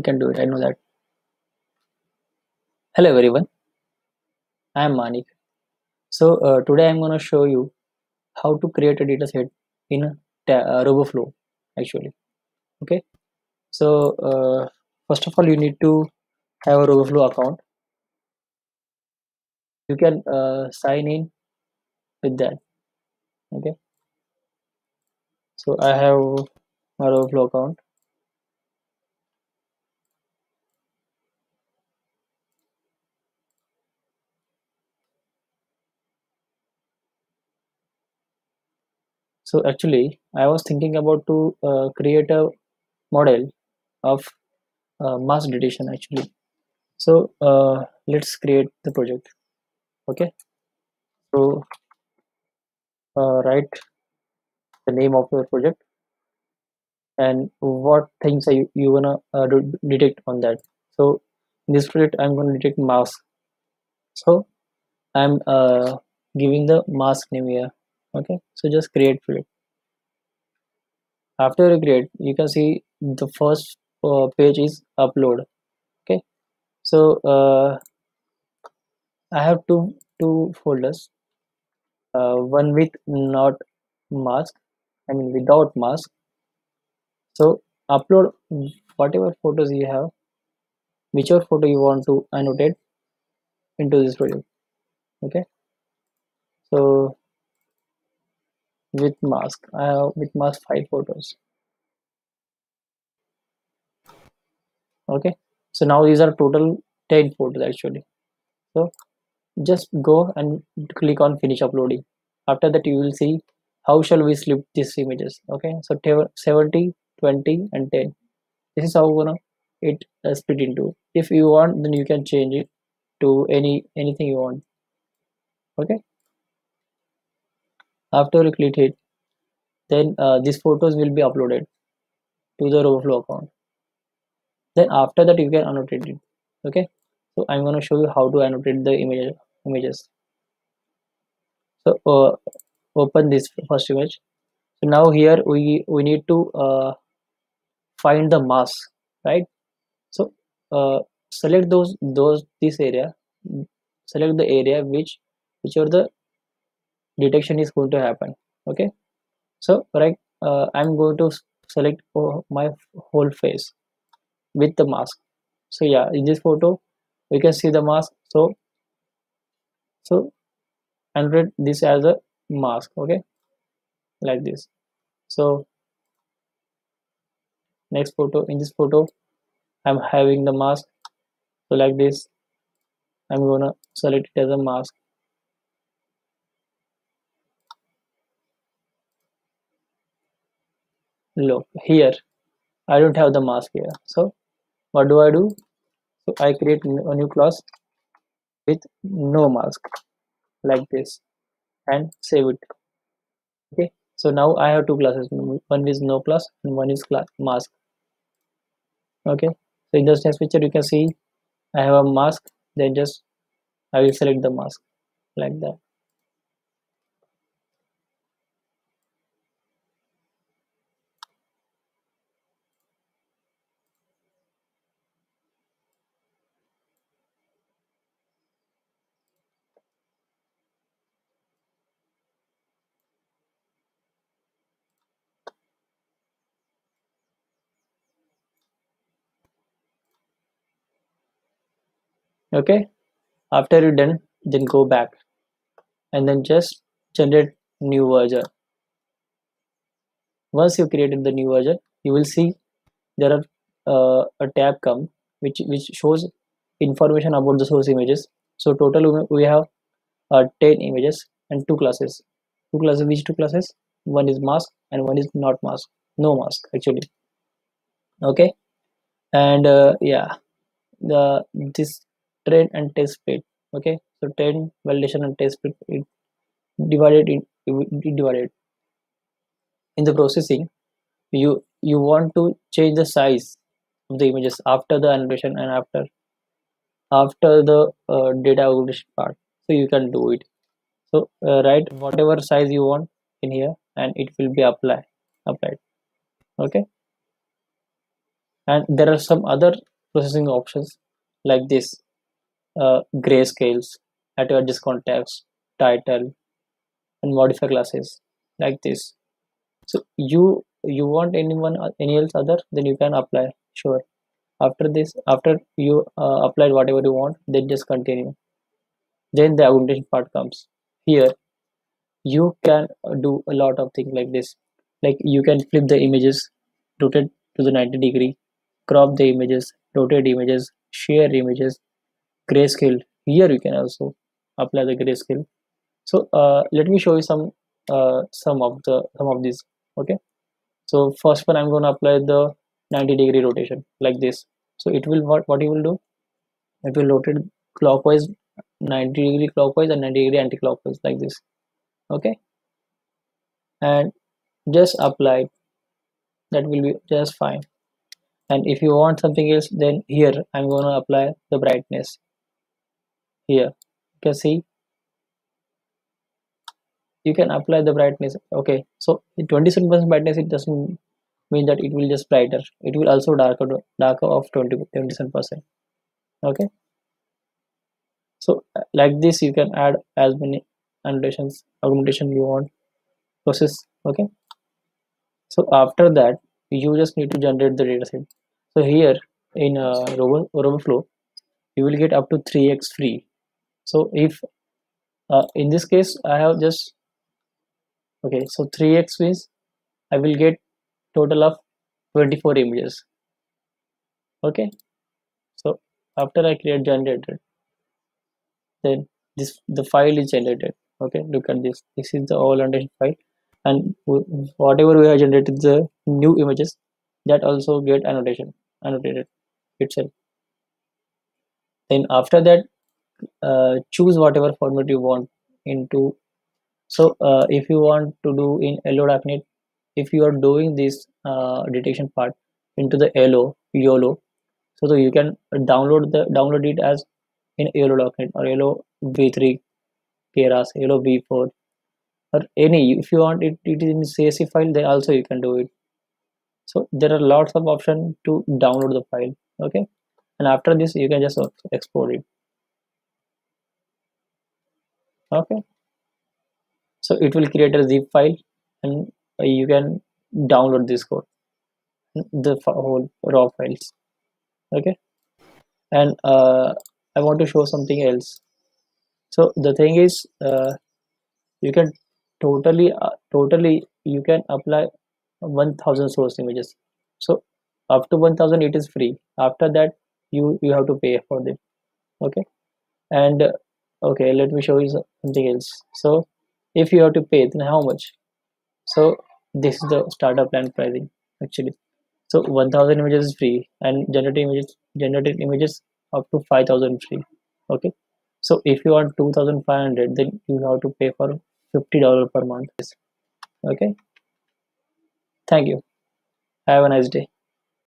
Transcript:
you can do it i know that. Hello everyone. I am manik. So uh, today i'm going to show you how to create a data set in uh, roboflow actually. Okay? So uh, first of all you need to have a roboflow account. You can uh, sign in with that. Okay? So i have my roboflow account so actually i was thinking about to uh, create a model of uh, mask detection actually. So uh, let's create the project. Okay? So uh, write the name of your project and what things are you, you gonna uh, detect on that. So in this project i'm to detect mask. So i'm uh, giving the mask name here okay so just create project after you create you can see the first uh, page is upload. Okay so uh, I have two two folders. Uh, one with not mask I mean without mask. So upload whatever photos you have whichever photo you want to annotate into this project okay so with mask I have with mask five photos. Okay? So now these are total 10 photos actually. So just go and click on finish uploading. After that you will see how shall we slip these images. Okay? So 70 20 and 10 this is how we gonna it uh, split into. If you want then you can change it to any anything you want. Okay after you click it then uh, these photos will be uploaded to the Roboflow account. Then after that you can annotate it okay? So I'm going to show you how to annotate the image images. So uh, open this first image. So now here we we need to uh, find the mask right? So uh, select those those this area select the area which which are the detection is going to happen okay? So right uh, i'm going to select my whole face with the mask. So yeah in this photo we can see the mask. So so and read this as a mask okay? Like this. So next photo in this photo i'm having the mask. So like this i'm gonna select it as a mask look here. I don't have the mask here. So what do I do? So I create a new class with no mask like this and save it. Okay so now I have two classes. One is no class and one is class mask. Okay so in the next picture you can see I have a mask then just I will select the mask like that okay? After you're done then go back. And then just generate new version. Once you created the new version you will see there are uh, a tab come which which shows information about the source images. So total we have uh, 10 images and two classes. Two classes which two classes? One is mask and one is not mask. No mask actually. Okay? And uh, yeah. The this train and test bed okay? So train validation and test bed it divided in divided. In the processing you you want to change the size of the images after the annotation and after after the uh, data augmentation part. So you can do it. So uh, write whatever size you want in here and it will be applied applied okay? And there are some other processing options like this uh, grayscales auto adjust context title and modify classes like this. So you you want anyone any else other? Then you can apply. Sure. After this after you uh, applied whatever you want then just continue. Then the augmentation part comes. Here you can do a lot of things like this. Like you can flip the images rotate to the 90 degree crop the images rotate images share images grayscale. Here you can also apply the grayscale. So uh, let me show you some uh, some of the some of these okay? So first one i'm going to apply the 90 degree rotation like this. So it will what what it will do? It will rotate clockwise 90 degree clockwise and 90 degree anti-clockwise like this okay? And just apply. That will be just fine. And if you want something else then here i'm going to apply the brightness here. You can see. You can apply the brightness. Okay. So 27 percent brightness it doesn't mean that it will just brighter. It will also darker darker of 20 27 percent. Okay. So like this you can add as many annotations augmentation you want process. Okay. So after that you just need to generate the dataset so here in uh, Robo, RoboFlow you will get up to 3x free so if uh, in this case I have just okay so 3x means I will get total of 24 images. Okay? So after I create generated then this the file is generated. Okay? Look at this. This is the all annotation file. And whatever we have generated the new images that also get annotation annotated itself. Then after that uh, choose whatever format you want into. So uh, if you want to do in YOLO Darknet if you are doing this uh, detection part into the Elo YOLO so, so you can download the download it as in YOLO Darknet or YOLO v3 Keras, YOLO v4 or any if you want it, it is in CSV file then also you can do it. So there are lots of options to download the file okay? And after this you can just export it okay. So it will create a zip file and you can download this code. The whole raw files. Okay. And uh, I want to show something else. So the thing is uh, you can totally uh, totally you can apply 1000 source images. So up to 1000 it is free. After that you you have to pay for it okay. And okay let me show you something else. So if you have to pay then how much? So this is the starter plan pricing actually. So 1000 images is free and generated images generated images up to 5000 free okay? So if you want 2500 then you have to pay for 50 dollar per month okay? Thank you. Have a nice day